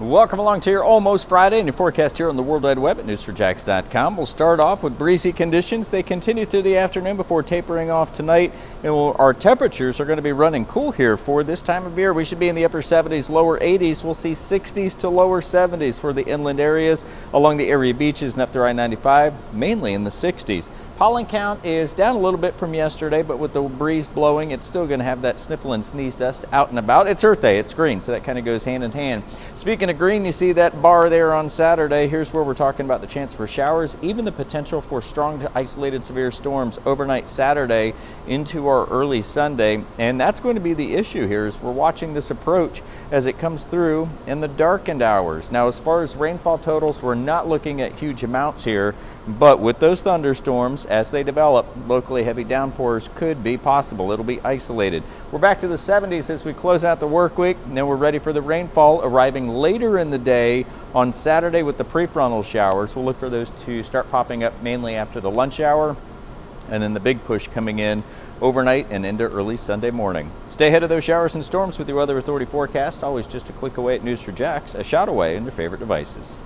Welcome along to your Almost Friday and your forecast here on the World Wide Web at news4jax.com. We'll start off with breezy conditions. They continue through the afternoon before tapering off tonight. And we'll, our temperatures are going to be running cool here for this time of year. We should be in the upper 70s, lower 80s. We'll see 60s to lower 70s for the inland areas along the area beaches and up to I-95, mainly in the 60s. Pollen count is down a little bit from yesterday, but with the breeze blowing, it's still going to have that sniffle and sneeze dust out and about. It's Earth Day, it's green, so that kind of goes hand in hand. Speaking of green, you see that bar there on Saturday. Here's where we're talking about the chance for showers, even the potential for strong to isolated severe storms overnight Saturday into our early Sunday. And that's going to be the issue here is we're watching this approach as it comes through in the darkened hours. Now, as far as rainfall totals, we're not looking at huge amounts here, but with those thunderstorms, as they develop, locally heavy downpours could be possible. It'll be isolated. We're back to the 70s as we close out the work week, and then we're ready for the rainfall arriving later in the day on Saturday with the prefrontal showers. We'll look for those to start popping up mainly after the lunch hour and then the big push coming in overnight and into early Sunday morning. Stay ahead of those showers and storms with your Weather Authority forecast, always just a click away at News4Jax, a shot away on your favorite devices.